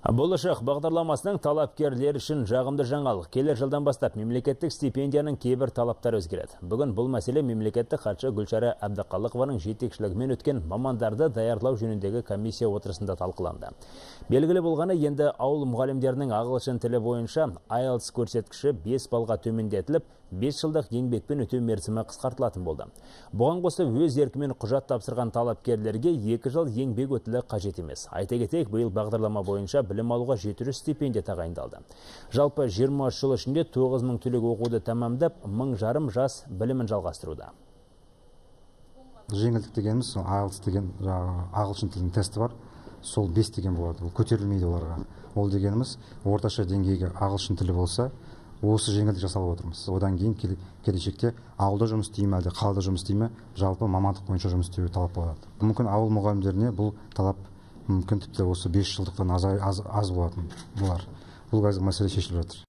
Болашақ бағдарламасының талапкерлер үшін жағымды жаңалық. Келер жылдан бастап мемлекеттік стипендияның кейбір талаптары өзгереді. Бүгін бұл мәселе мемлекеттік хатшы Гүлшара Әбдіқалықованың жетекшілігімен өткен мамандарды даярлау жөніндегі комиссия отырысында талқыланды. Белгілі болғаны енді ауыл мұғалімдерінің ағылшын тілі бойынша IELTS көрсеткіші 5 балға төмендетіліп, 5 жылдық еңбекпен өтеу мерзімі қысқартылатын болды. Бұған қоса өз еркімен құжат тапсырған талапкерлерге 2 жыл еңбек өтілі қажет емес. Айта кетейік, биыл бағдарлама бойынша білім алуға 700 стипендия тағайындалды. Жалпы 20 жыл ішінде 9000 түлек оқуды тәмамдап, мың жарым жас білімін жалғастыруда. жеңілдік дегеніміз IELTS деген ағылшын тілінің тесті бар. Сол 5 деген болады. Ол көтерілмейді оларға. Ол дегеніміз орташа деңгейге ағылшын тілі болса осы жеңілдік жасалып отырмыз. Одан кейін келешекте ауылда жұмыс істей ме әлде қалада жұмыс істей жалпы мамандық бойынша жұмыс істеуге талап қойылады мүмкін ауыл мұғалімдеріне бұл талап мүмкін тіпті осы бес жылдықтан аз, аз, болатын болар. Бұл қазір мәселе шешіліп жатыр.